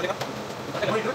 誰が誰が？